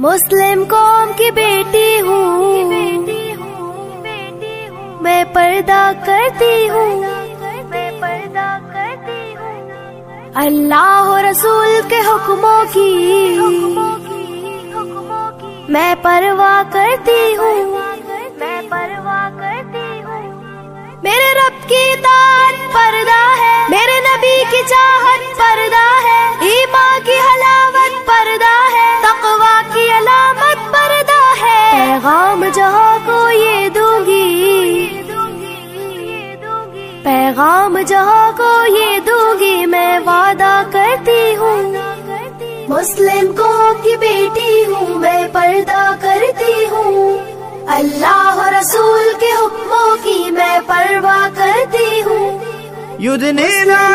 मुस्लिम कौम की बेटी हूँ। मैं पर्दा करती हूँ। मैं पर्दा करती हूँ अल्लाह रसूल के हुक्मों की। मैं परवाह करती हूँ मैं परवाह करती हूँ। मेरे रब की दान पर्दा है। मेरे नबी की चाहत पैगाम जहाँ को ये दूँगी। पैगाम जहाँ को ये दूँगी, मैं वादा करती हूँ। मुस्लिम कौम की बेटी हूँ, मैं पर्दा करती हूँ। अल्लाह रसूल के हुक्मों की मैं परवाह करती हूँ। युद्ध